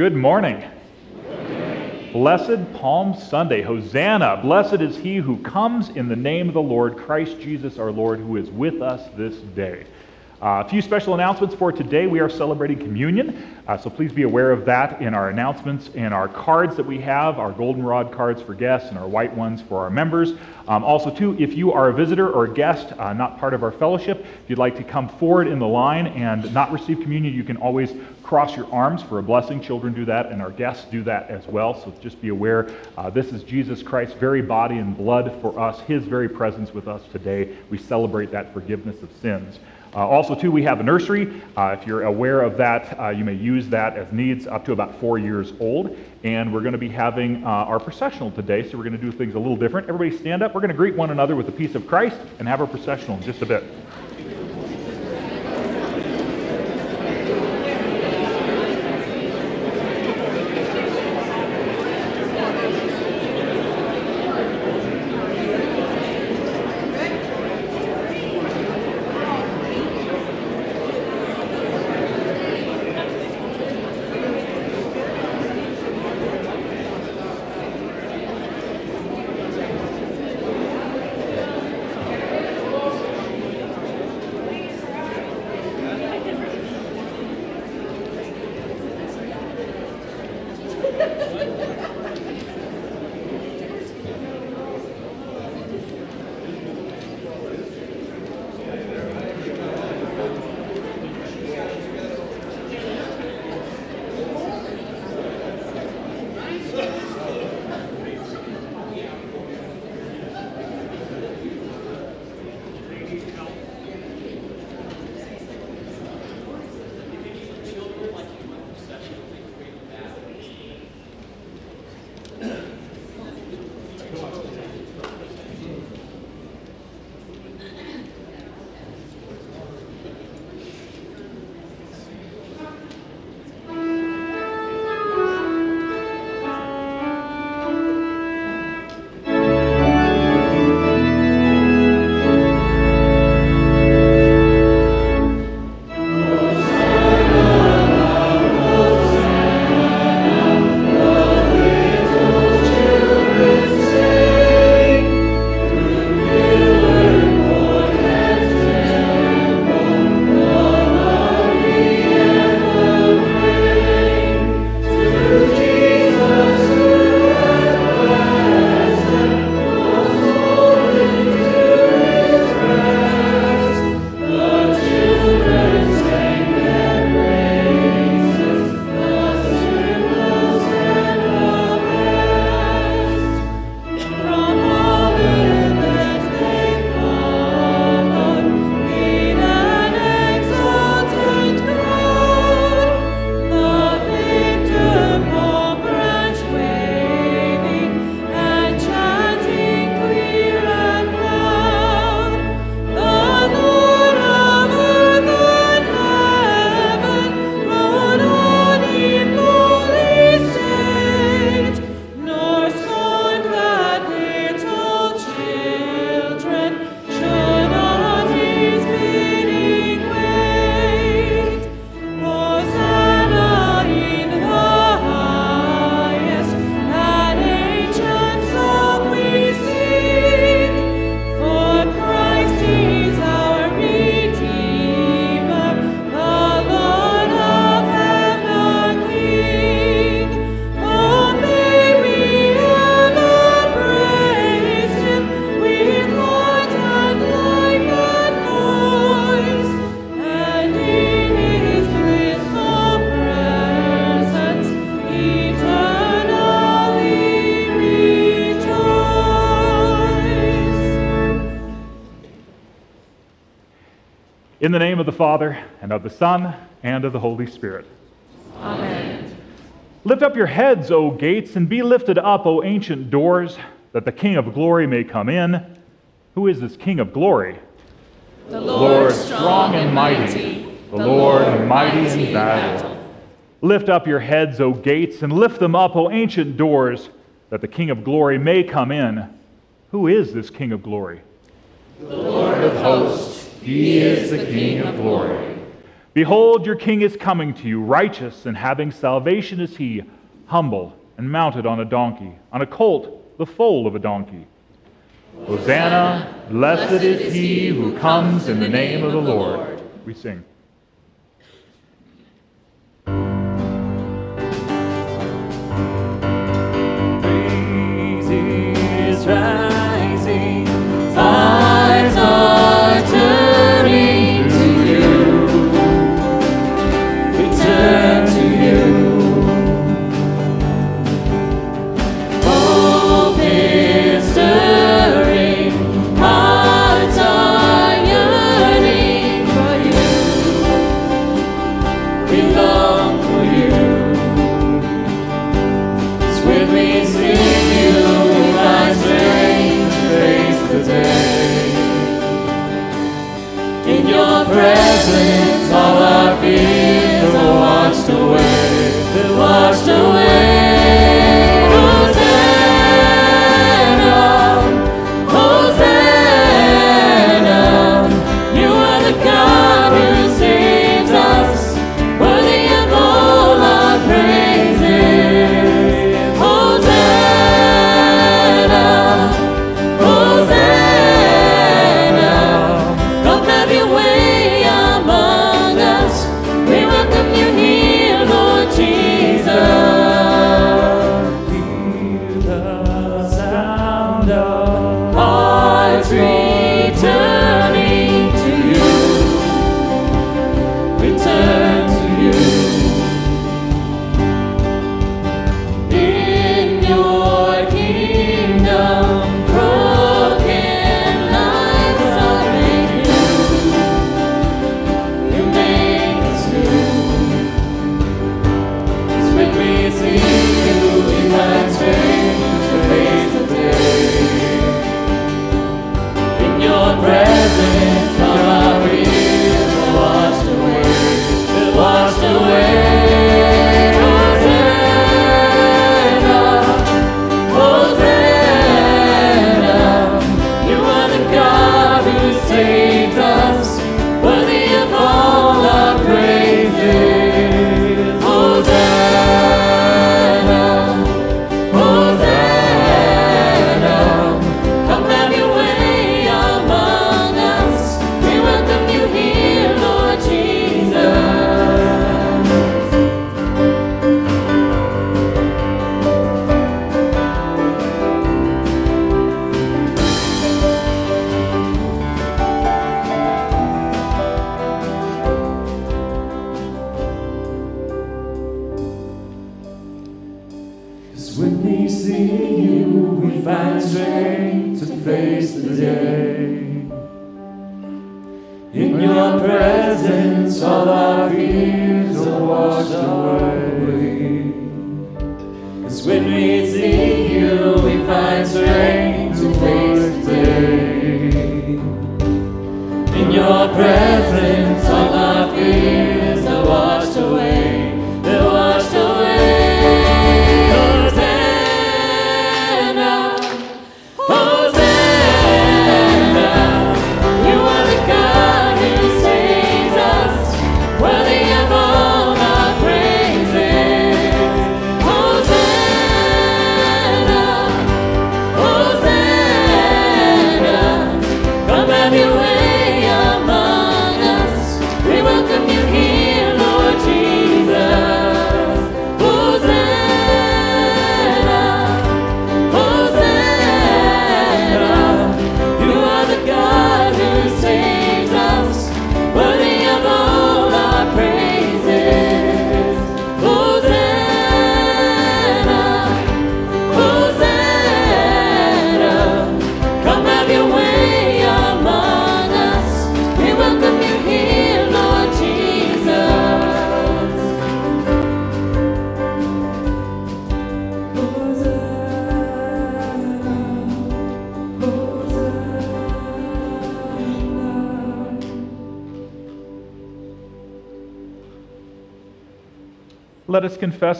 Good morning. Blessed Palm Sunday. Hosanna. Blessed is he who comes in the name of the Lord, Christ Jesus our Lord, who is with us this day. Uh, a few special announcements for today. We are celebrating communion, uh, so please be aware of that in our announcements and our cards that we have, our goldenrod cards for guests and our white ones for our members. Um, also, too, if you are a visitor or a guest, uh, not part of our fellowship, if you'd like to come forward in the line and not receive communion, you can always cross your arms for a blessing. Children do that, and our guests do that as well. So just be aware uh, this is Jesus Christ's very body and blood for us, his very presence with us today. We celebrate that forgiveness of sins. Uh, also, too, we have a nursery. Uh, if you're aware of that, uh, you may use that as needs up to about four years old. And we're going to be having uh, our processional today, so we're going to do things a little different. Everybody stand up. We're going to greet one another with the peace of Christ and have our processional in just a bit. Of the Father, and of the Son, and of the Holy Spirit. Amen. Lift up your heads, O gates, and be lifted up, O ancient doors, that the King of glory may come in. Who is this King of glory? The Lord, strong and mighty, the Lord mighty in battle. Lift up your heads, O gates, and lift them up, O ancient doors, that the King of glory may come in. Who is this King of glory? The Lord of hosts. He is the King of glory. Behold, your king is coming to you, righteous and having salvation is he, humble and mounted on a donkey, on a colt, the foal of a donkey. Hosanna, blessed is he who comes in the name of the Lord. We sing.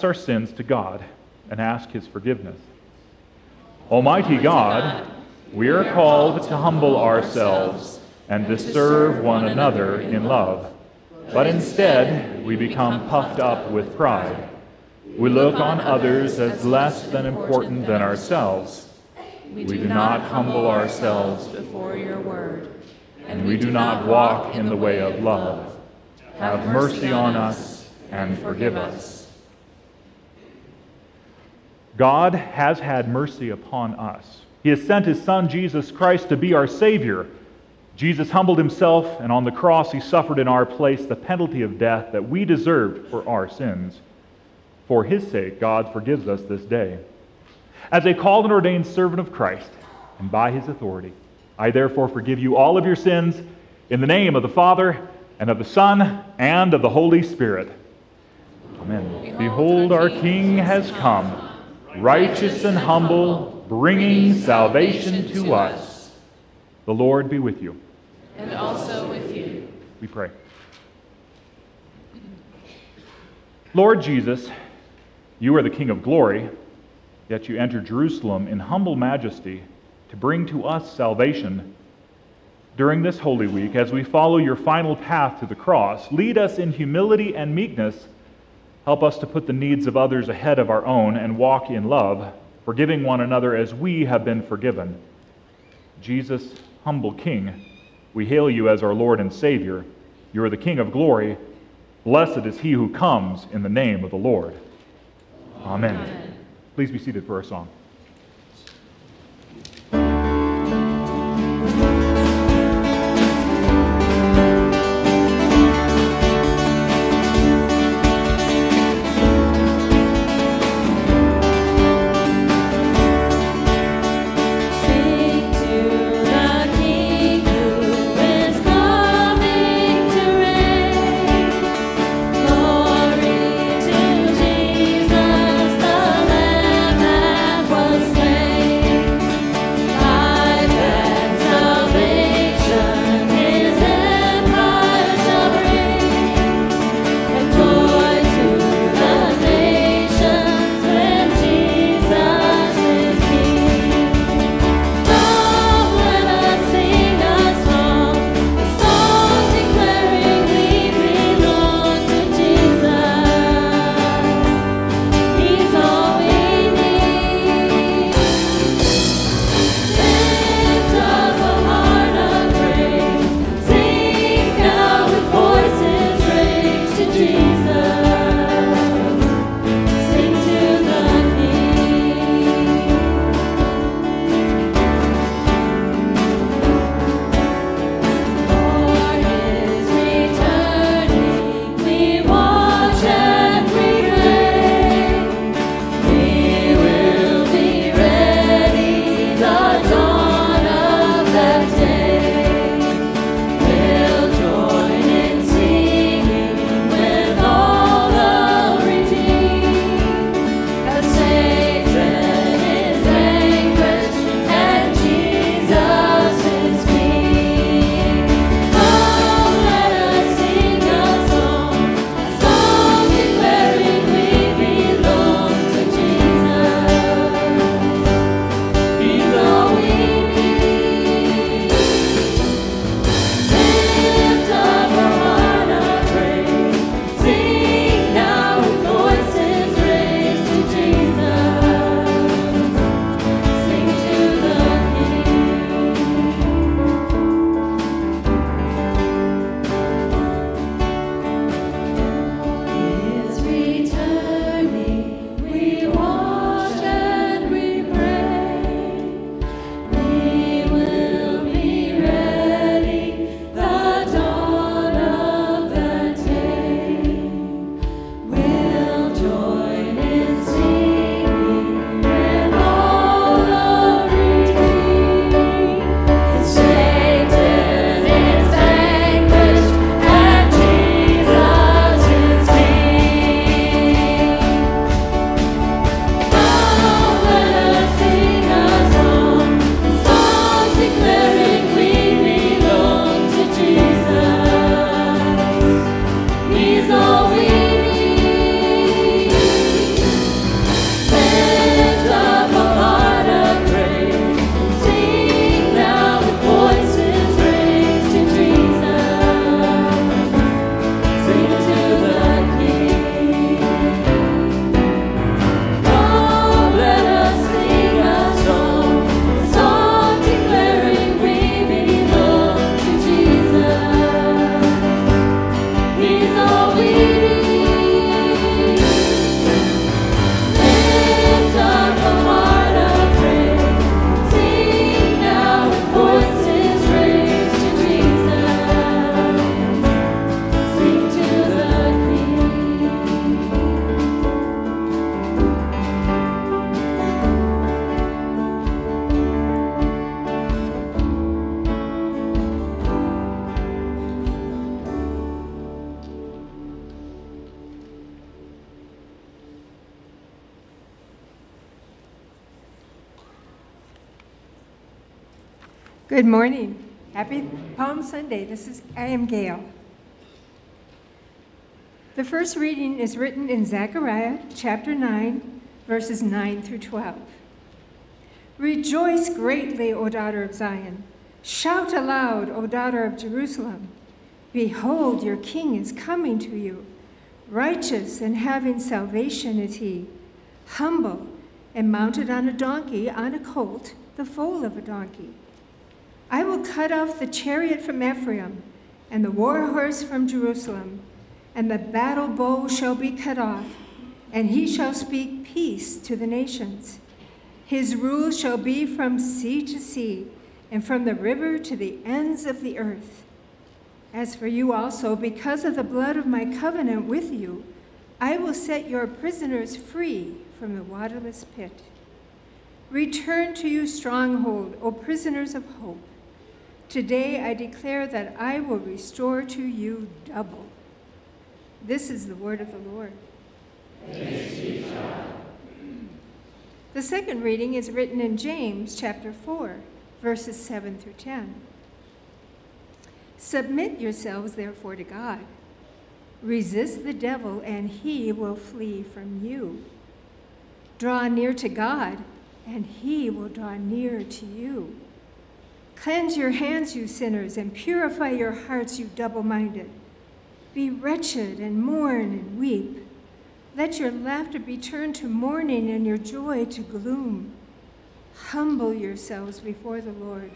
Confess our sins to God and ask his forgiveness. Almighty God, we are called to humble ourselves and to serve one another in love. but instead we become puffed up with pride. We look on others as less than important than ourselves. We do not humble ourselves before your word, and we do not walk in the way of love. Have mercy on us and forgive us. God has had mercy upon us. He has sent his Son, Jesus Christ, to be our Savior. Jesus humbled himself, and on the cross he suffered in our place the penalty of death that we deserved for our sins. For his sake, God forgives us this day. As a called and ordained servant of Christ, and by his authority, I therefore forgive you all of your sins in the name of the Father, and of the Son, and of the Holy Spirit. Amen. Behold, our King has come, righteous and humble, bringing salvation to us. The Lord be with you. And also with you. We pray. Lord Jesus, you are the King of glory, yet you enter Jerusalem in humble majesty to bring to us salvation. During this Holy Week, as we follow your final path to the cross, lead us in humility and meekness. Help us to put the needs of others ahead of our own and walk in love, forgiving one another as we have been forgiven. Jesus, humble King, we hail you as our Lord and Savior. You are the King of glory. Blessed is he who comes in the name of the Lord. Amen. Amen. Please be seated for our song. Good morning. Happy Palm Sunday. This is I am Gail. The first reading is written in Zechariah chapter 9, verses 9 through 12. Rejoice greatly, O daughter of Zion. Shout aloud, O daughter of Jerusalem. Behold, your king is coming to you. Righteous and having salvation is he, humble and mounted on a donkey, on a colt, the foal of a donkey. I will cut off the chariot from Ephraim and the war horse from Jerusalem, and the battle bow shall be cut off, and he shall speak peace to the nations. His rule shall be from sea to sea, and from the river to the ends of the earth. As for you also, because of the blood of my covenant with you, I will set your prisoners free from the waterless pit. Return to you, stronghold, O prisoners of hope. Today I declare that I will restore to you double. This is the word of the Lord. The second reading is written in James chapter 4, verses 7 through 10. Submit yourselves, therefore, to God. Resist the devil, and he will flee from you. Draw near to God, and he will draw near to you. Cleanse your hands, you sinners, and purify your hearts, you double minded. Be wretched and mourn and weep. Let your laughter be turned to mourning and your joy to gloom. Humble yourselves before the Lord,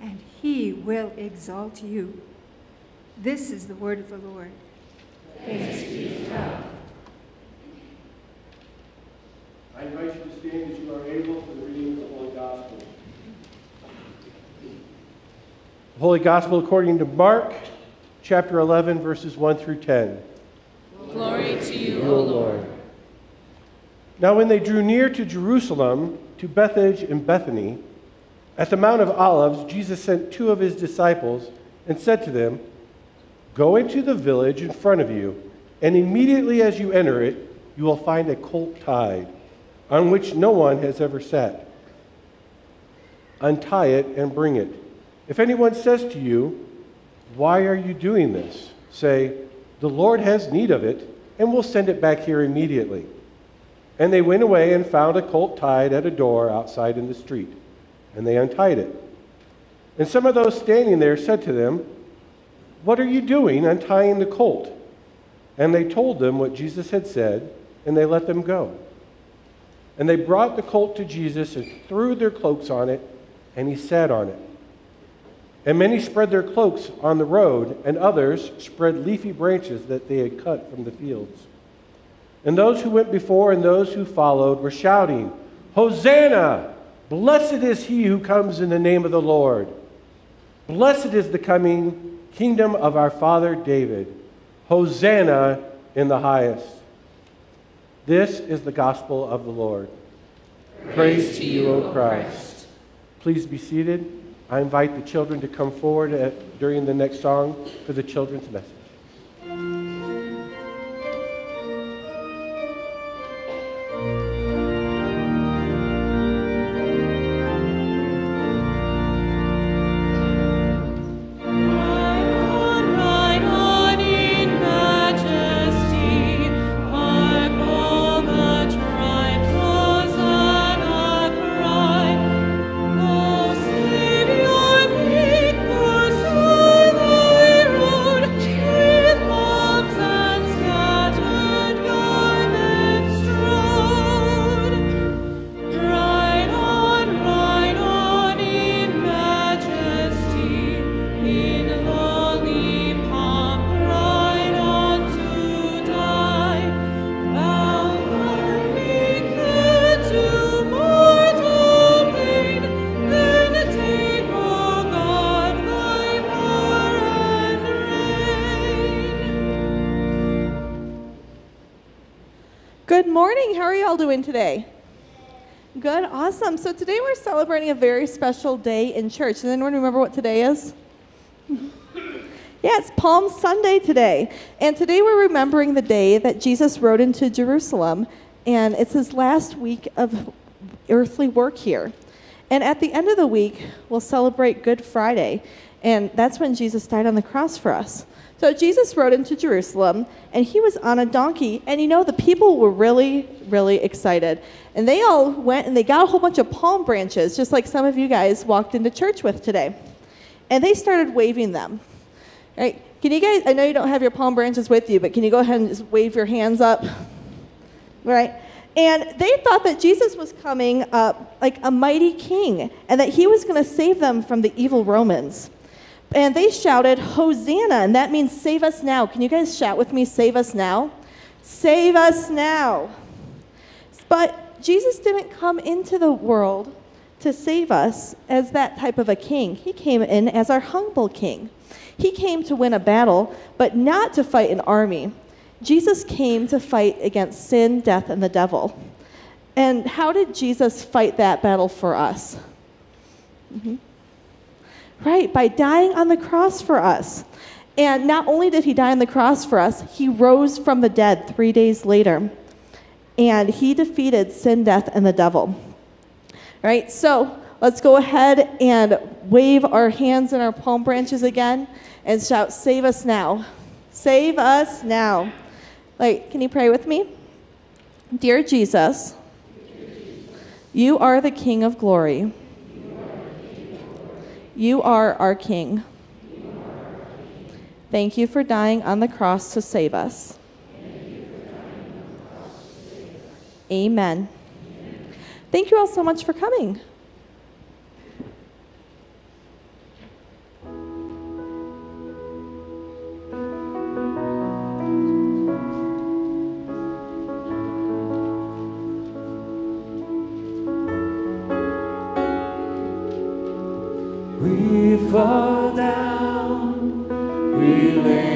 and he will exalt you. This is the word of the Lord. Thanks be to God. I invite you to stand as you are able for the reading of the Holy Gospel. The Holy Gospel according to Mark, chapter 11, verses 1 through 10. Glory to you, O Lord. Now, when they drew near to Jerusalem, to Bethphage and Bethany, at the Mount of Olives, Jesus sent two of his disciples and said to them, Go into the village in front of you, and immediately as you enter it, you will find a colt tied, on which no one has ever sat. Untie it and bring it. If anyone says to you, Why are you doing this? say, The Lord has need of it, and we'll send it back here immediately. And they went away and found a colt tied at a door outside in the street, and they untied it. And some of those standing there said to them, What are you doing untying the colt? And they told them what Jesus had said, and they let them go. And they brought the colt to Jesus and threw their cloaks on it, and he sat on it. And many spread their cloaks on the road, and others spread leafy branches that they had cut from the fields. And those who went before and those who followed were shouting, Hosanna! Blessed is he who comes in the name of the Lord. Blessed is the coming kingdom of our father David. Hosanna in the highest. This is the gospel of the Lord. Praise, to you, O Christ. Please be seated. I invite the children to come forward at, during the next song for the children's message. A very special day in church. Does anyone remember what today is? Yeah, it's Palm Sunday today. And today we're remembering the day that Jesus rode into Jerusalem. And it's his last week of earthly work here. And at the end of the week, we'll celebrate Good Friday. And that's when Jesus died on the cross for us. So Jesus rode into Jerusalem and he was on a donkey. And you know, the people were really, really excited. And they all went and they got a whole bunch of palm branches, just like some of you guys walked into church with today. And they started waving them. Right? Can you guys, I know you don't have your palm branches with you, but can you go ahead and just wave your hands up? Right? And they thought that Jesus was coming up like a mighty king and that he was going to save them from the evil Romans. And they shouted, Hosanna, and that means save us now. Can you guys shout with me, save us now? Save us now. But Jesus didn't come into the world to save us as that type of a king. He came in as our humble king. He came to win a battle, but not to fight an army. Jesus came to fight against sin, death, and the devil. And how did Jesus fight that battle for us? Mm-hmm. Right, by dying on the cross for us. And not only did he die on the cross for us, he rose from the dead three days later. And he defeated sin, death, and the devil. Right, so let's go ahead and wave our hands and our palm branches again and shout, Save us now. Save us now. Like, can you pray with me? Dear Jesus, you are the King of glory. You are our King. Thank you for dying on the cross to save us. Amen. Thank you all so much for coming. We fall down, we lay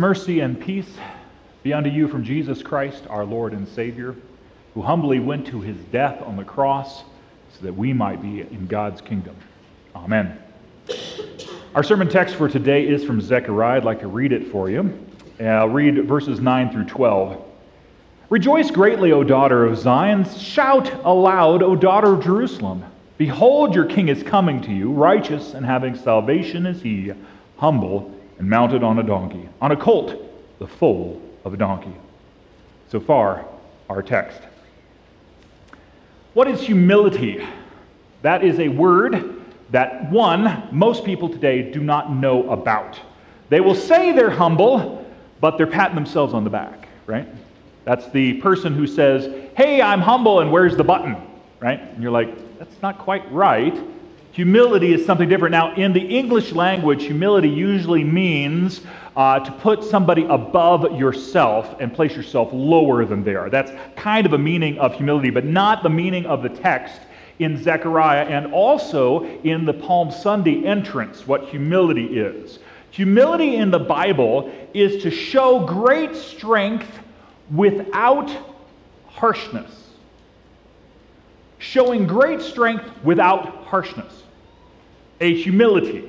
mercy, and peace be unto you from Jesus Christ, our Lord and Savior, who humbly went to his death on the cross so that we might be in God's kingdom. Amen. Our sermon text for today is from Zechariah. I'd like to read it for you. Uh, I'll read verses 9 through 12. Rejoice greatly, O daughter of Zion. Shout aloud, O daughter of Jerusalem. Behold, your king is coming to you, righteous and having salvation is he, humble and mounted on a donkey, on a colt, the foal of a donkey. So far, our text. What is humility? That is a word that, one, most people today do not know about. They will say they're humble, but they're patting themselves on the back, right? That's the person who says, Hey, I'm humble, and where's the button, right? And you're like, That's not quite right. Humility is something different. Now, in the English language, humility usually means uh, to put somebody above yourself and place yourself lower than they are. That's kind of a meaning of humility, but not the meaning of the text in Zechariah and also in the Palm Sunday entrance, what humility is. Humility in the Bible is to show great strength without harshness. Showing great strength without harshness. A humility.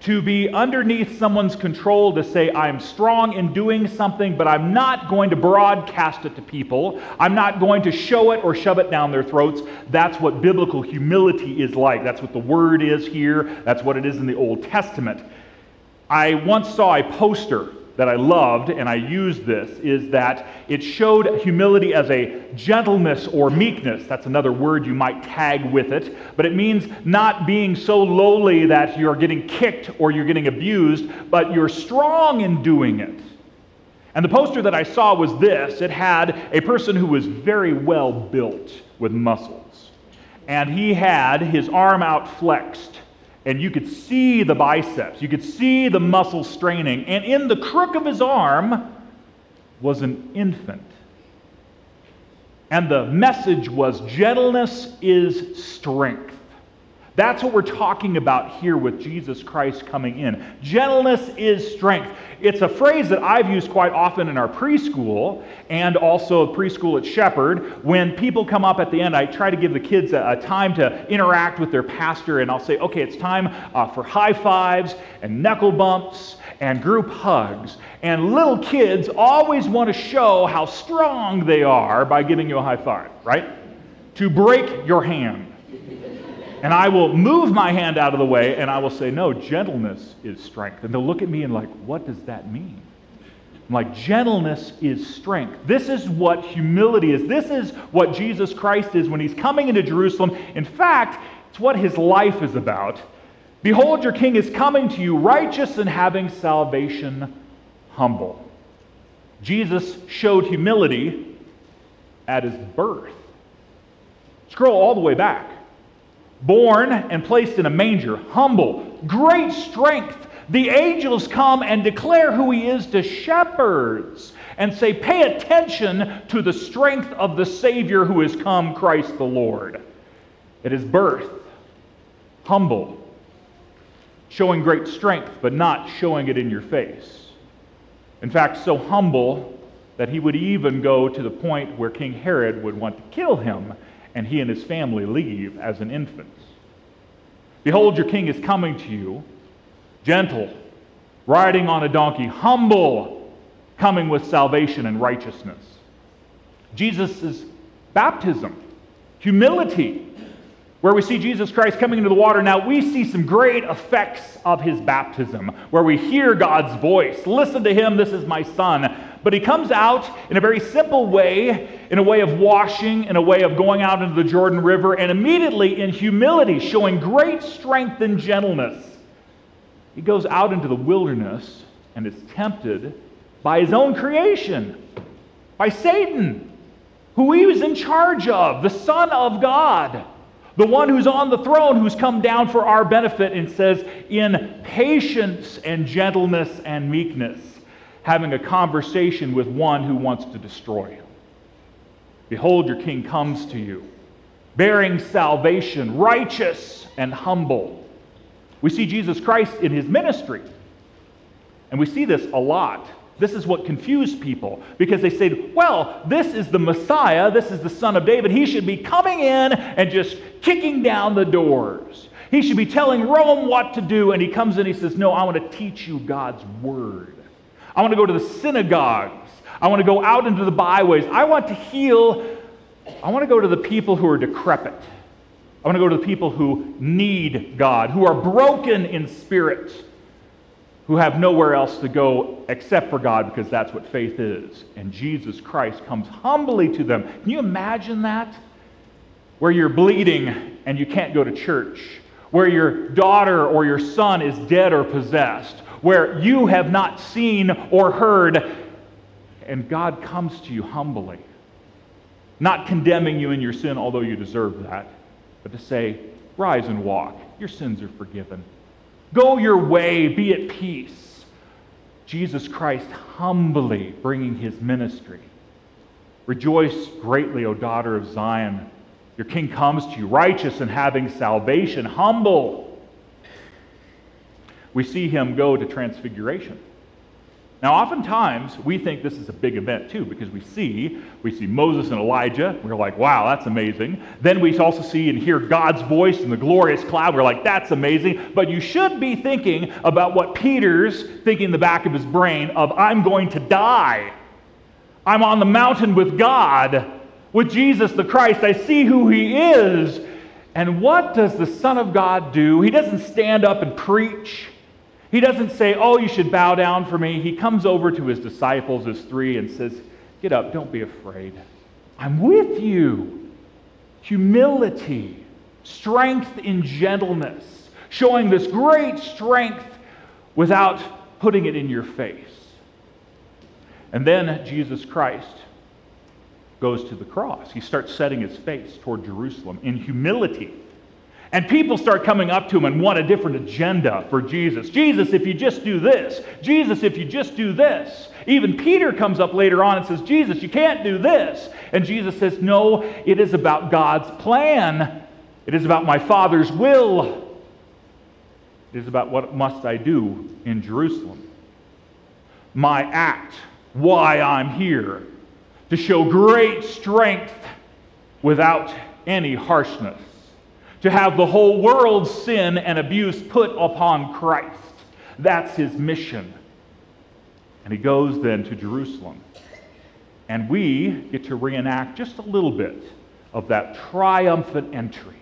To be underneath someone's control, to say, I'm strong in doing something, but I'm not going to broadcast it to people. I'm not going to show it or shove it down their throats. That's what biblical humility is like. That's what the word is here. That's what it is in the Old Testament. I once saw a poster that I loved, and I used this, is that it showed humility as a gentleness or meekness. That's another word you might tag with it. But it means not being so lowly that you're getting kicked or you're getting abused, but you're strong in doing it. And the poster that I saw was this it had a person who was very well built with muscles. And he had his arm out flexed and you could see the biceps, you could see the muscles straining, and in the crook of his arm was an infant. And the message was gentleness is strength. That's what we're talking about here with Jesus Christ coming in. Gentleness is strength. It's a phrase that I've used quite often in our preschool and also preschool at Shepherd. When people come up at the end, I try to give the kids a, a time to interact with their pastor, and I'll say, okay, it's time uh, for high fives and knuckle bumps and group hugs. And little kids always want to show how strong they are by giving you a high five, right? To break your hand. And I will move my hand out of the way and I will say, No, gentleness is strength. And they'll look at me and, like, what does that mean? I'm like, gentleness is strength. This is what humility is. This is what Jesus Christ is when he's coming into Jerusalem. In fact, it's what his life is about. Behold, your king is coming to you, righteous and having salvation, humble. Jesus showed humility at his birth. Scroll all the way back born and placed in a manger, humble, great strength. The angels come and declare who he is to shepherds and say, Pay attention to the strength of the Savior who has come, Christ the Lord. At his birth, humble, showing great strength, but not showing it in your face. In fact, so humble that he would even go to the point where King Herod would want to kill him and he and his family leave as an infant. Behold, your king is coming to you, gentle, riding on a donkey, humble, coming with salvation and righteousness. Jesus' baptism, humility, where we see Jesus Christ coming into the water. Now, we see some great effects of his baptism, where we hear God's voice. Listen to him, this is my son. But he comes out in a very simple way, in a way of washing, in a way of going out into the Jordan River, and immediately in humility, showing great strength and gentleness. He goes out into the wilderness and is tempted by his own creation, by Satan, who he was in charge of, the Son of God. The one who's on the throne, who's come down for our benefit, and says, in patience and gentleness and meekness, having a conversation with one who wants to destroy him. Behold, your king comes to you, bearing salvation, righteous and humble. We see Jesus Christ in his ministry, and we see this a lot This is what confused people because they said, well, this is the Messiah, this is the Son of David. He should be coming in and just kicking down the doors. He should be telling Rome what to do. And he comes in, he says, No, I want to teach you God's word. I want to go to the synagogues. I want to go out into the byways. I want to heal. I want to go to the people who are decrepit. I want to go to the people who need God, who are broken in spirit, who have nowhere else to go except for God because that's what faith is. And Jesus Christ comes humbly to them. Can you imagine that? Where you're bleeding and you can't go to church, where your daughter or your son is dead or possessed, where you have not seen or heard, and God comes to you humbly, not condemning you in your sin, although you deserve that, but to say, Rise and walk. Your sins are forgiven. Go your way, be at peace. Jesus Christ humbly bringing his ministry. Rejoice greatly, O daughter of Zion. Your king comes to you, righteous and having salvation, humble. We see him go to transfiguration. Now, oftentimes we think this is a big event too, because we see we see Moses and Elijah. We're like, wow, that's amazing. Then we also see and hear God's voice in the glorious cloud. We're like, that's amazing. But you should be thinking about what Peter's thinking in the back of his brain of I'm going to die. I'm on the mountain with God, with Jesus the Christ. I see who he is. And what does the Son of God do? He doesn't stand up and preach. He doesn't say, Oh, you should bow down for me. He comes over to his disciples, his three, and says, Get up, don't be afraid. I'm with you. Humility, strength in gentleness, showing this great strength without putting it in your face. And then Jesus Christ goes to the cross. He starts setting his face toward Jerusalem in humility. And people start coming up to him and want a different agenda for Jesus. Jesus, if you just do this. Jesus, if you just do this. Even Peter comes up later on and says, Jesus, you can't do this. And Jesus says, No, it is about God's plan. It is about my Father's will. It is about what must I do in Jerusalem. My act, why I'm here, to show great strength without any harshness to have the whole world's sin and abuse put upon Christ. That's his mission. And he goes then to Jerusalem. And we get to reenact just a little bit of that triumphant entry.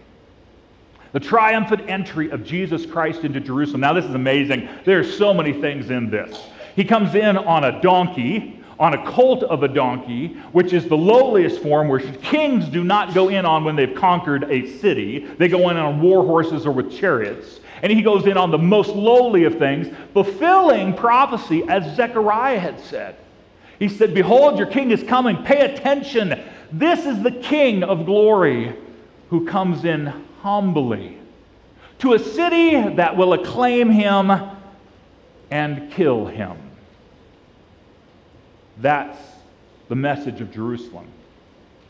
The triumphant entry of Jesus Christ into Jerusalem. Now, this is amazing. There are so many things in this. He comes in on a donkey, on a colt of a donkey, which is the lowliest form where kings do not go in on when they've conquered a city. They go in on war horses or with chariots. And he goes in on the most lowly of things, fulfilling prophecy as Zechariah had said. He said, Behold, your king is coming. Pay attention. This is the king of glory who comes in humbly to a city that will acclaim him and kill him. That's the message of Jerusalem.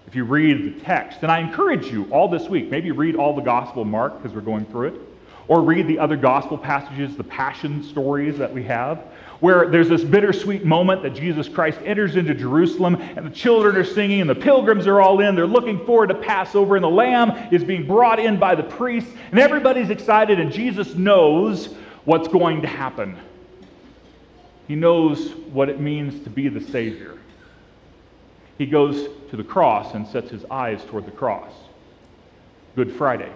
If you read the text, and I encourage you all this week, maybe read all the Gospel Mark because we're going through it, or read the other Gospel passages, the passion stories that we have, where there's this bittersweet moment that Jesus Christ enters into Jerusalem and the children are singing and the pilgrims are all in. They're looking forward to Passover and the lamb is being brought in by the priests and everybody's excited and Jesus knows what's going to happen. He knows what it means to be the Savior. He goes to the cross and sets his eyes toward the cross. Good Friday,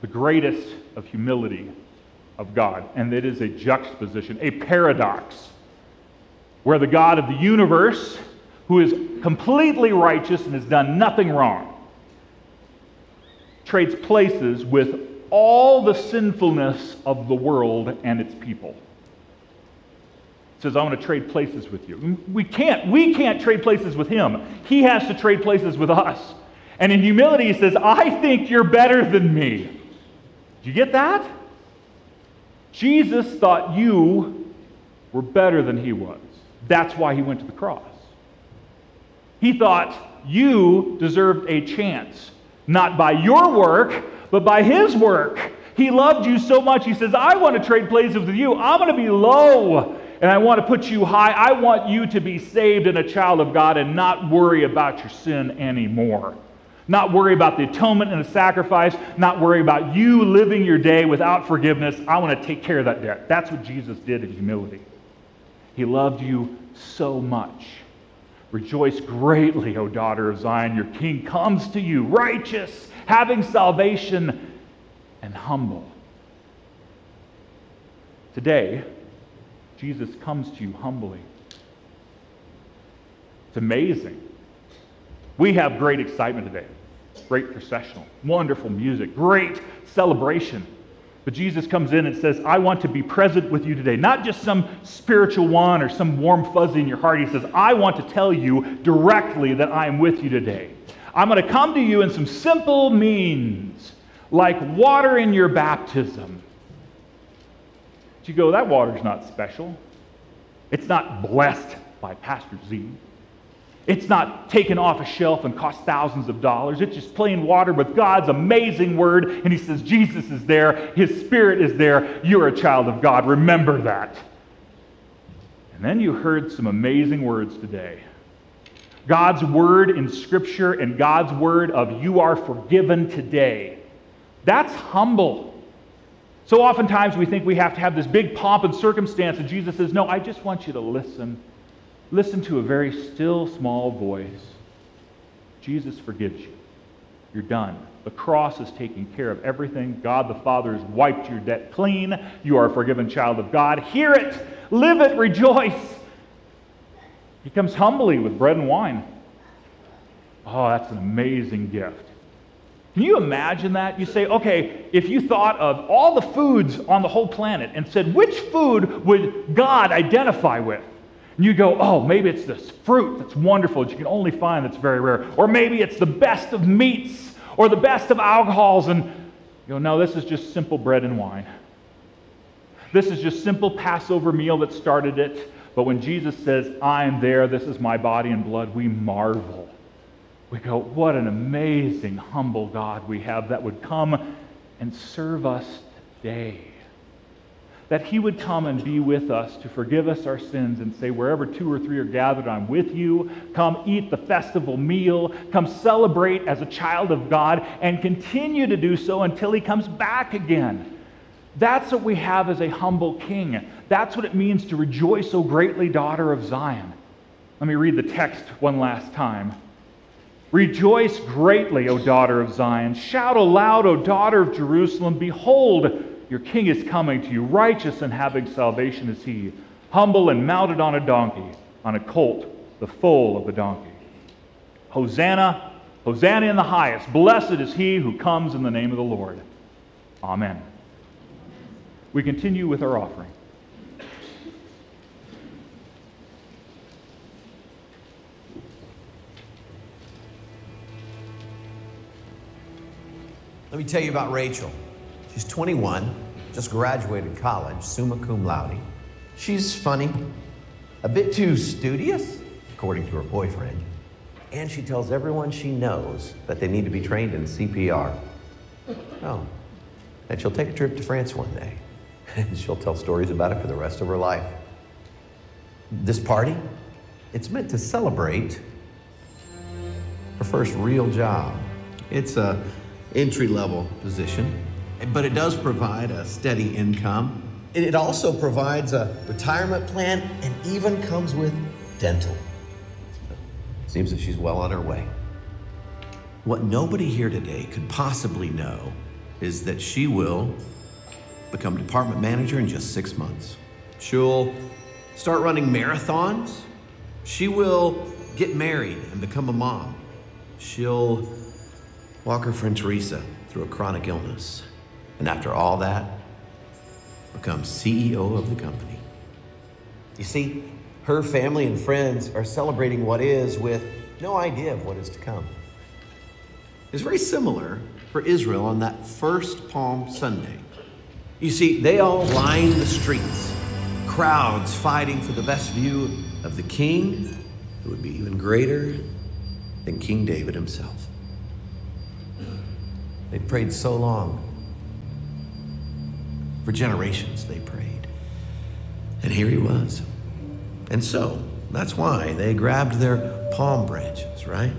the greatest of humility of God. And it is a juxtaposition, a paradox, where the God of the universe, who is completely righteous and has done nothing wrong, trades places with all the sinfulness of the world and its people says, I want to trade places with you. We can't. We can't trade places with him. He has to trade places with us. And in humility, he says, I think you're better than me. Do you get that? Jesus thought you were better than he was. That's why he went to the cross. He thought you deserved a chance, not by your work, but by his work. He loved you so much, he says, I want to trade places with you. I'm going to be low and I want to put you high. I want you to be saved and a child of God and not worry about your sin anymore. Not worry about the atonement and the sacrifice, not worry about you living your day without forgiveness. I want to take care of that debt. That's what Jesus did in humility. He loved you so much. Rejoice greatly, O daughter of Zion. Your king comes to you, righteous, having salvation, and humble. Today, Jesus comes to you humbly. It's amazing. We have great excitement today. Great processional, wonderful music, great celebration. But Jesus comes in and says, I want to be present with you today. Not just some spiritual one or some warm fuzzy in your heart. He says, I want to tell you directly that I am with you today. I'm going to come to you in some simple means, like water in your baptism. But you go, that water's not special. It's not blessed by Pastor Z. It's not taken off a shelf and cost thousands of dollars. It's just plain water with God's amazing word. And he says, Jesus is there. His spirit is there. You're a child of God. Remember that. And then you heard some amazing words today. God's word in Scripture and God's word of you are forgiven today. That's humble. So oftentimes we think we have to have this big pomp and circumstance, and Jesus says, No, I just want you to listen listen to a very still, small voice. Jesus forgives you. You're done. The cross is taking care of everything. God the Father has wiped your debt clean. You are a forgiven child of God. Hear it, live it, rejoice. He comes humbly with bread and wine. Oh, that's an amazing gift. Can you imagine that? You say, okay, if you thought of all the foods on the whole planet and said, which food would God identify with? And you go, oh, maybe it's this fruit that's wonderful that you can only find that's very rare. Or maybe it's the best of meats or the best of alcohols. And you go, no, this is just simple bread and wine. This is just simple Passover meal that started it. But when Jesus says, I am there, this is my body and blood, we marvel. We go, what an amazing, humble God we have that would come and serve us today that he would come and be with us to forgive us our sins and say, Wherever two or three are gathered, I'm with you. Come eat the festival meal. Come celebrate as a child of God and continue to do so until he comes back again. That's what we have as a humble king. That's what it means to rejoice so greatly, daughter of Zion. Let me read the text one last time. Rejoice greatly, O daughter of Zion. Shout aloud, O daughter of Jerusalem. Behold, your king is coming to you, righteous and having salvation is he, humble and mounted on a donkey, on a colt, the foal of the donkey. Hosanna, Hosanna in the highest. Blessed is he who comes in the name of the Lord. Amen. We continue with our offering. Let me tell you about Rachel. She's 21, just graduated college, summa cum laude. She's funny, a bit too studious, according to her boyfriend, and she tells everyone she knows that they need to be trained in CPR. Oh, and she'll take a trip to France one day, and she'll tell stories about it for the rest of her life. This party, it's meant to celebrate her first real job. It's a entry level position but it does provide a steady income. It also provides a retirement plan and even comes with dental. Seems that she's well on her way. What nobody here today could possibly know is that she will become department manager in just six months. She'll start running marathons. She will get married and become a mom. She'll walk her friend Teresa through a chronic illness. And after all that, become CEO of the company. You see, her family and friends are celebrating what is with no idea of what is to come. It's very similar for Israel on that first Palm Sunday. You see, they all line the streets, crowds fighting for the best view of the king, who would be even greater than King David himself. They prayed so long for generations they prayed. And here he was, And so, that's why they grabbed their palm branches, right?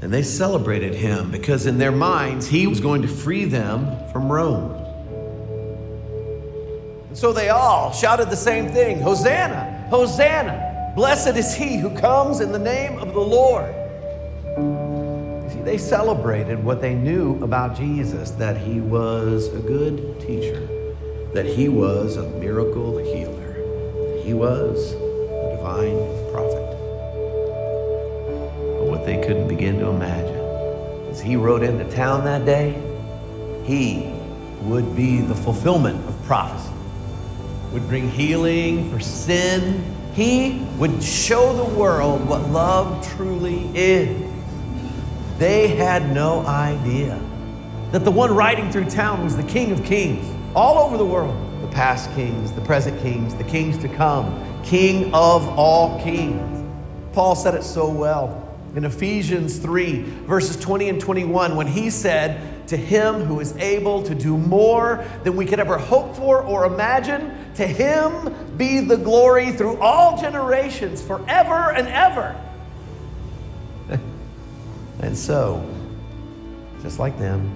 And they celebrated him because in their minds, he was going to free them from Rome. And so they all shouted the same thing Hosanna! Hosanna! Blessed is he who comes in the name of the Lord. They celebrated what they knew about Jesus that he was a good teacher, that he was a miracle healer, that he was a divine prophet. But what they couldn't begin to imagine is he rode into town that day, he would be the fulfillment of prophecy, would bring healing for sin. He would show the world what love truly is. They had no idea that the one riding through town was the King of Kings all over the world. The past kings, the present kings, the kings to come, King of all kings. Paul said it so well in Ephesians 3, verses 20 and 21, when he said, To him who is able to do more than we could ever hope for or imagine, to him be the glory through all generations, forever and ever. And so, just like them,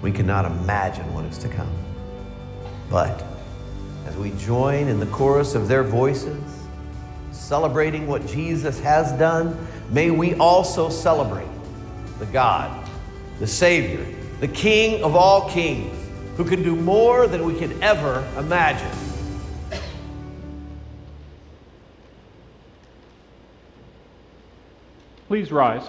we cannot imagine what is to come. But as we join in the chorus of their voices, celebrating what Jesus has done, may we also celebrate the God, the Savior, the King of all kings, who can do more than we could ever imagine. Please rise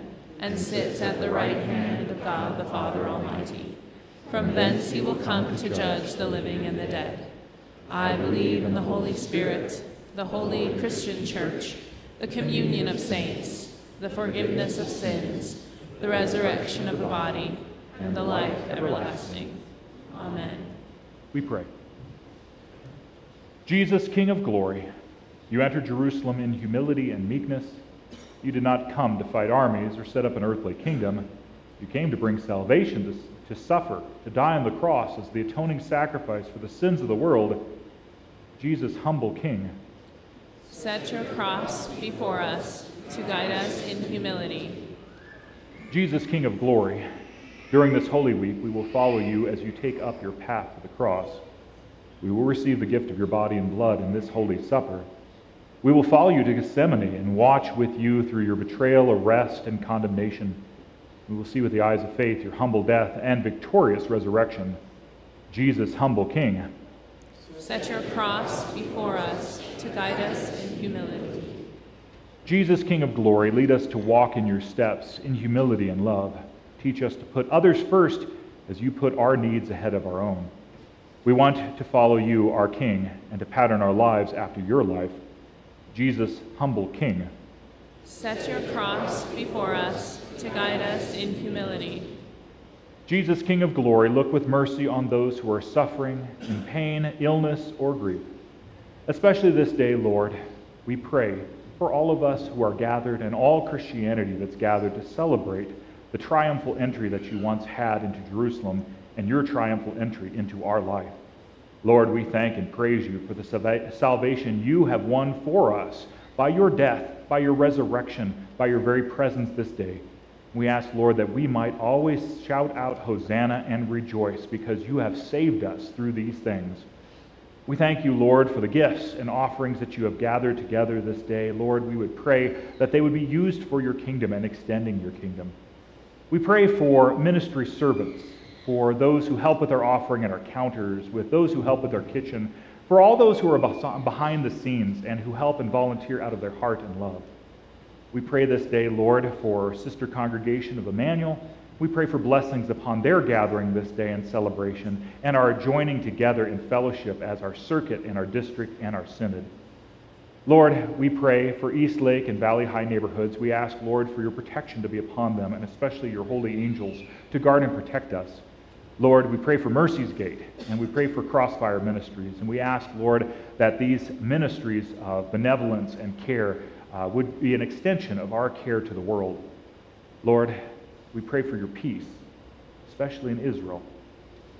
and sits at the right hand of God the Father Almighty. From thence he will come to judge the living and the dead. I believe in the Holy Spirit, the holy Christian church, the communion of saints, the forgiveness of sins, the resurrection of the body, and the life everlasting. Amen. We pray. Jesus, King of glory, you entered Jerusalem in humility and meekness. You did not come to fight armies or set up an earthly kingdom. You came to bring salvation, to, to suffer, to die on the cross as the atoning sacrifice for the sins of the world. Jesus, humble King, Set your cross before us to guide us in humility. Jesus, King of glory, during this Holy Week, we will follow you as you take up your path to the cross. We will receive the gift of your body and blood in this Holy Supper. We will follow you to Gethsemane and watch with you through your betrayal, arrest, and condemnation. We will see with the eyes of faith your humble death and victorious resurrection. Jesus, humble King. Set your cross before us to guide us in humility. Jesus, King of glory, lead us to walk in your steps in humility and love. Teach us to put others first as you put our needs ahead of our own. We want to follow you, our King, and to pattern our lives after your life. Jesus, humble King. Set your cross before us to guide us in humility. Jesus, King of glory, look with mercy on those who are suffering in pain, illness, or grief. Especially this day, Lord, we pray for all of us who are gathered and all Christianity that's gathered to celebrate the triumphal entry that you once had into Jerusalem and your triumphal entry into our life. Lord, we thank and praise you for the salvation you have won for us by your death, by your resurrection, by your very presence this day. We ask, Lord, that we might always shout out Hosanna and rejoice because you have saved us through these things. We thank you, Lord, for the gifts and offerings that you have gathered together this day. Lord, we would pray that they would be used for your kingdom and extending your kingdom. We pray for ministry servants, for those who help with our offering and our counters, with those who help with our kitchen, for all those who are behind the scenes and who help and volunteer out of their heart and love. We pray this day, Lord, for Sister Congregation of Emmanuel. We pray for blessings upon their gathering this day in celebration and our joining together in fellowship as our circuit and our district and our synod. Lord, we pray for East Lake and Valley High neighborhoods. We ask, Lord, for your protection to be upon them, and especially your holy angels to guard and protect us. Lord, we pray for Mercy's Gate, and we pray for Crossfire Ministries, and we ask, Lord, that these ministries of benevolence and care uh, would be an extension of our care to the world. Lord, we pray for your peace, especially in Israel.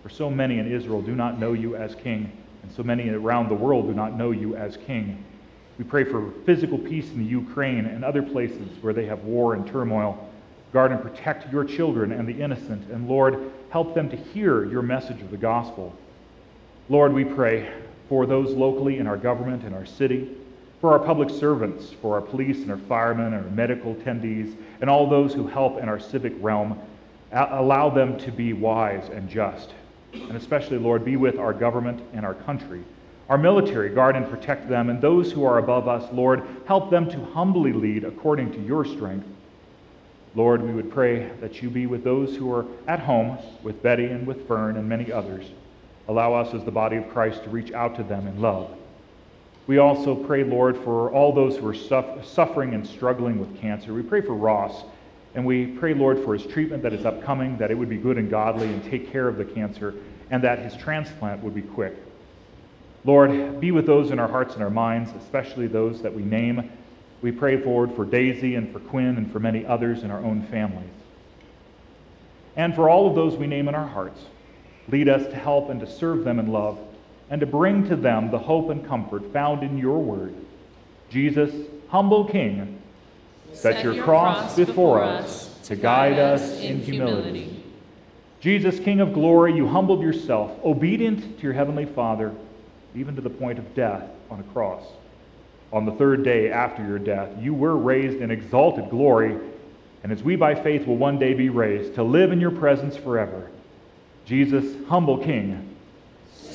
For so many in Israel do not know you as king, and so many around the world do not know you as king. We pray for physical peace in the Ukraine and other places where they have war and turmoil. Guard and protect your children and the innocent, and Lord, help them to hear your message of the gospel. Lord, we pray for those locally in our government and our city, for our public servants, for our police and our firemen, and our medical attendees, and all those who help in our civic realm. Allow them to be wise and just. And especially, Lord, be with our government and our country. Our military, guard and protect them, and those who are above us, Lord, help them to humbly lead according to your strength. Lord, we would pray that you be with those who are at home, with Betty and with Fern and many others. Allow us as the body of Christ to reach out to them in love. We also pray, Lord, for all those who are suffering and struggling with cancer. We pray for Ross, and we pray, Lord, for his treatment that is upcoming, that it would be good and godly and take care of the cancer, and that his transplant would be quick. Lord, be with those in our hearts and our minds, especially those that we name. We pray, Lord, for Daisy and for Quinn and for many others in our own families. And for all of those we name in our hearts, lead us to help and to serve them in love and to bring to them the hope and comfort found in your word. Jesus, humble King, set, your, your cross before us to guide us in humility. Jesus, King of glory, you humbled yourself, obedient to your heavenly Father, even to the point of death on a cross. On the third day after your death, you were raised in exalted glory, and as we by faith will one day be raised to live in your presence forever. Jesus, humble King,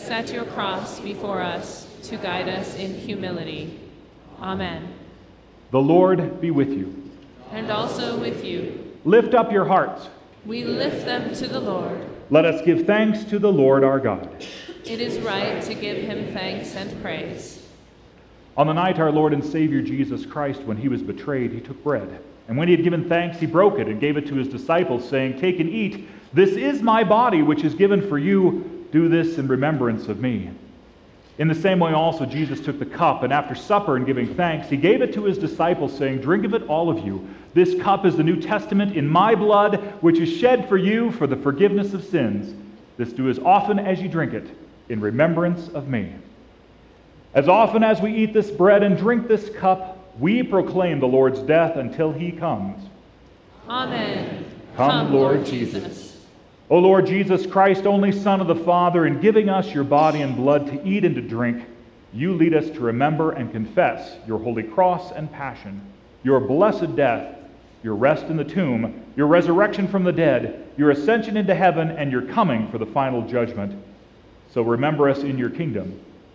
Set your cross before us to guide us in humility. Amen. The Lord be with you. And also with you. Lift up your hearts. We lift them to the Lord. Let us give thanks to the Lord our God. It is right to give him thanks and praise. On the night our Lord and Savior Jesus Christ, when he was betrayed, he took bread. And when he had given thanks, he broke it and gave it to his disciples, saying, Take and eat. This is my body, which is given for you. Do this in remembrance of me. In the same way, also, Jesus took the cup, and after supper and giving thanks, he gave it to his disciples, saying, Drink of it, all of you. This cup is the New Testament in my blood, which is shed for you for the forgiveness of sins. This do as often as you drink it, in remembrance of me. As often as we eat this bread and drink this cup, we proclaim the Lord's death until he comes. Amen. Come, Come Lord, Lord Jesus. Jesus. O Lord Jesus Christ, only Son of the Father, in giving us your body and blood to eat and to drink, you lead us to remember and confess your holy cross and passion, your blessed death, your rest in the tomb, your resurrection from the dead, your ascension into heaven, and your coming for the final judgment. So remember us in your kingdom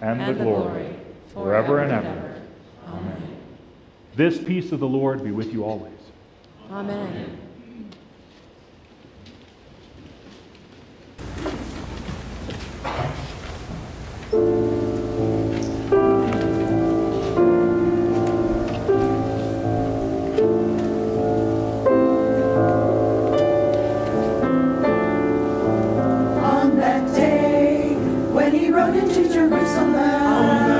and, the glory, forever and ever. Amen. This peace of the Lord be with you always. Amen. Amen. Thank you. into Jerusalem.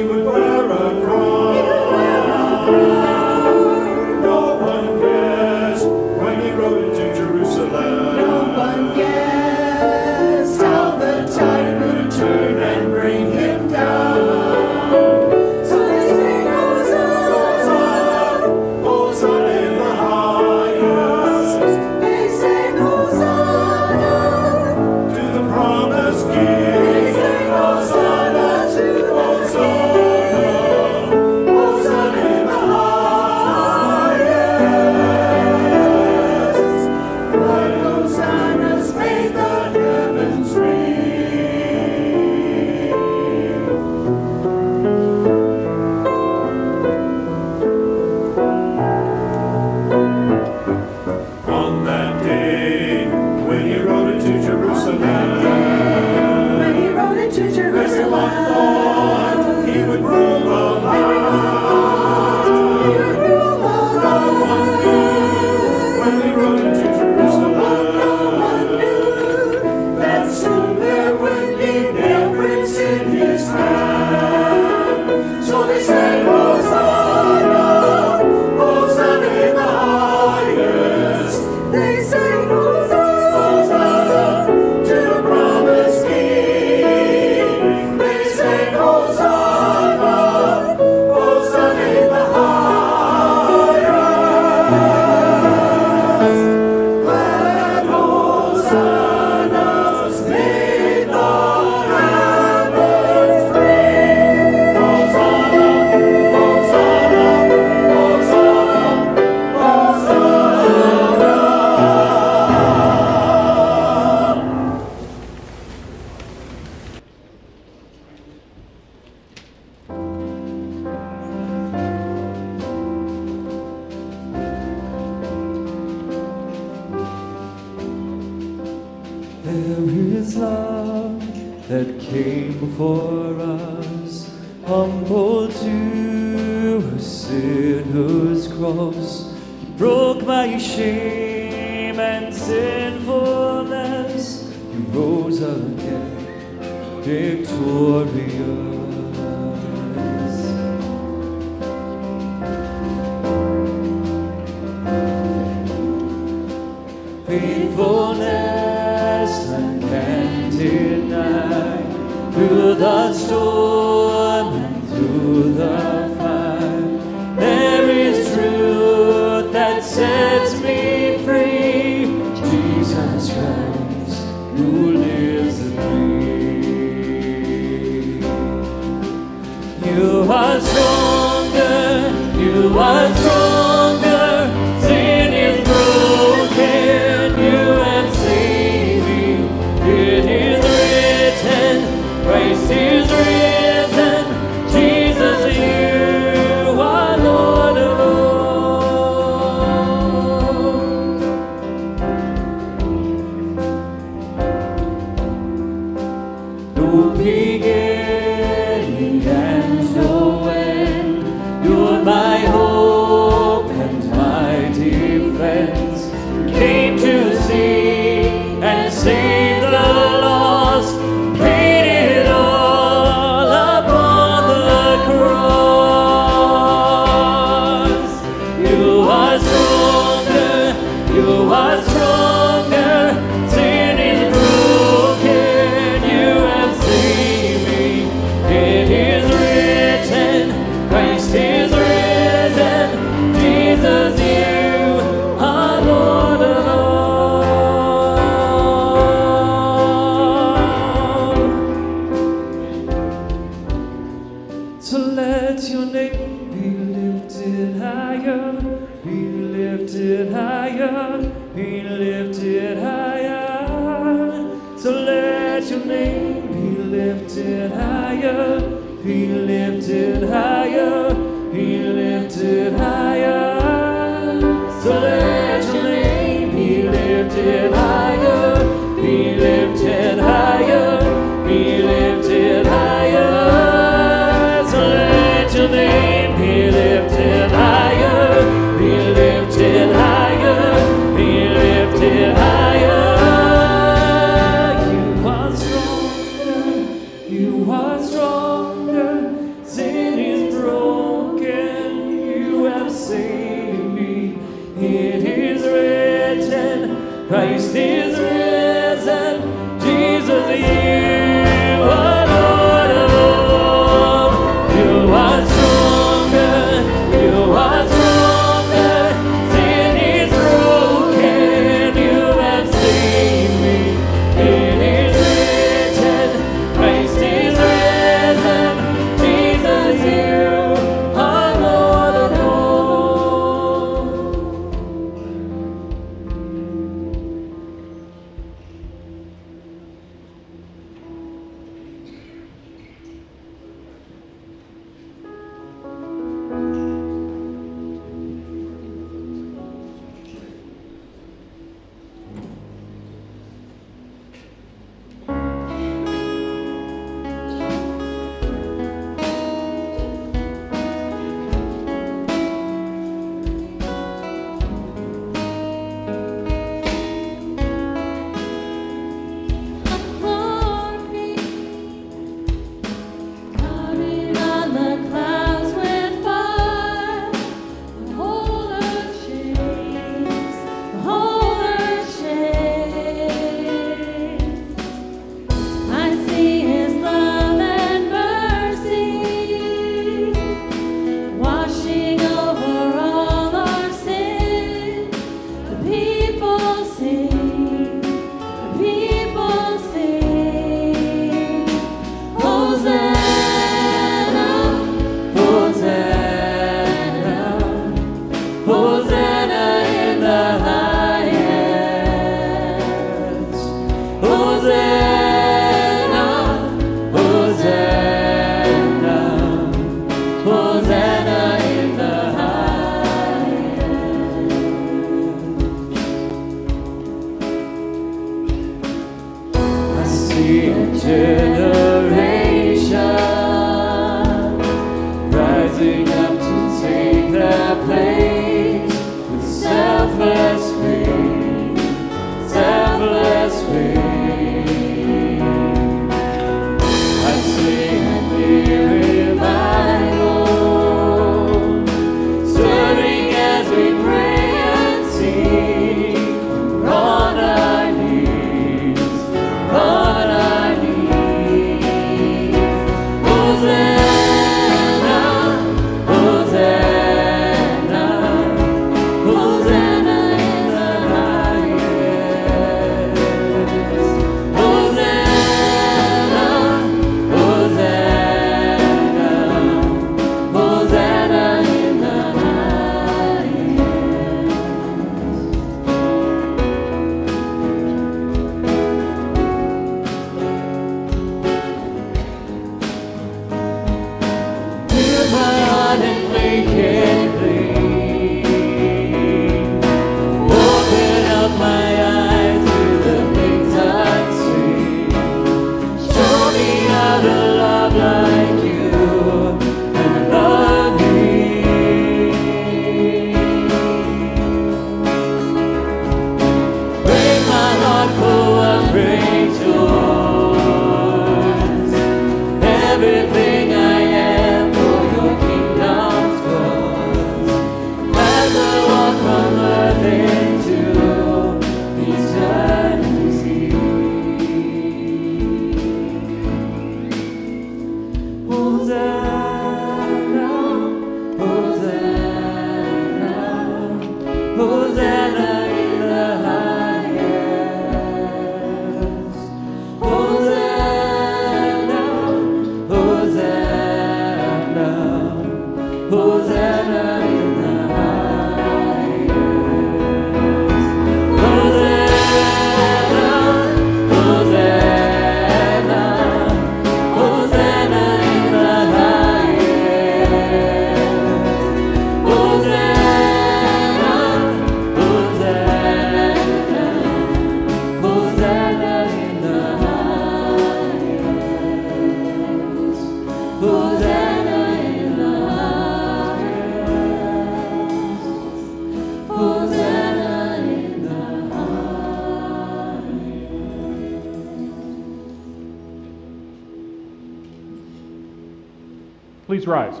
Please rise.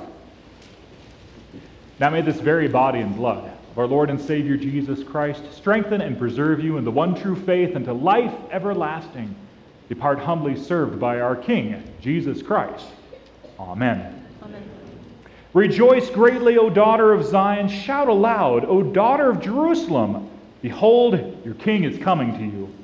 Now may this very body and blood of our Lord and Savior Jesus Christ strengthen and preserve you in the one true faith unto life everlasting. Depart humbly served by our King, Jesus Christ. Amen. Amen. Rejoice greatly, O daughter of Zion. Shout aloud, O daughter of Jerusalem. Behold, your king is coming to you.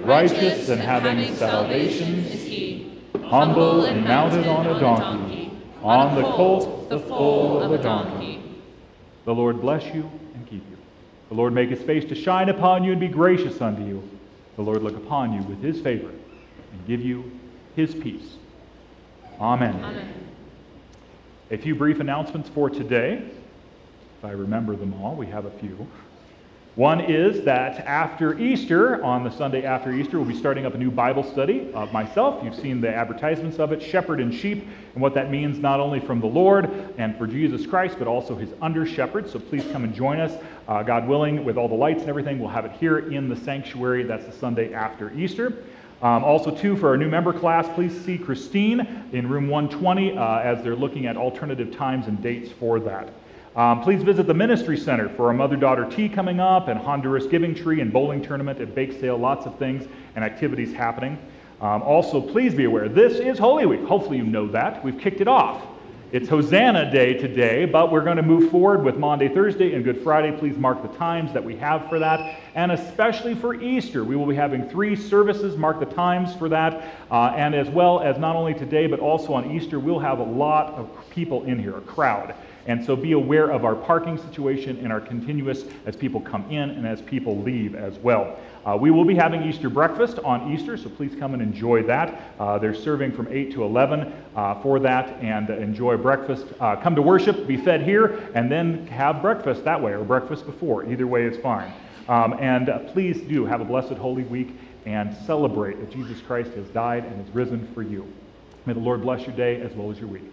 Righteous and having salvation, is he, humble and mounted on a donkey, on the colt, the foal of a donkey. The Lord bless you and keep you. The Lord make his face to shine upon you and be gracious unto you. The Lord look upon you with his favor and give you his peace. Amen. Amen. A few brief announcements for today. If I remember them all, we have a few. One is that after Easter, on the Sunday after Easter, we'll be starting up a new Bible study of myself. You've seen the advertisements of it, Shepherd and Sheep, and what that means not only from the Lord and for Jesus Christ, but also his under shepherds. So please come and join us. Uh, God willing, with all the lights and everything, we'll have it here in the sanctuary. That's the Sunday after Easter. Um, also, too, for our new member class, please see Christine in room 120 uh, as they're looking at alternative times and dates for that. Um, please visit the Ministry Center for our Mother Daughter Tea coming up, and Honduras Giving Tree, and bowling tournament, and bake sale, lots of things and activities happening. Um, also, please be aware this is Holy Week. Hopefully, you know that. We've kicked it off. It's Hosanna Day today, but we're going to move forward with Maundy, Thursday, and Good Friday. Please mark the times that we have for that, and especially for Easter. We will be having three services. Mark the times for that, uh, and as well as not only today, but also on Easter, we'll have a lot of people in here, a crowd. And so be aware of our parking situation and our continuous as people come in and as people leave as well. Uh, we will be having Easter breakfast on Easter, so please come and enjoy that. Uh, they're serving from 8 to 11 uh, for that and enjoy breakfast. Uh, come to worship, be fed here, and then have breakfast that way or breakfast before. Either way is fine. Um, and uh, please do have a blessed Holy Week and celebrate that Jesus Christ has died and is risen for you. May the Lord bless your day as well as your week.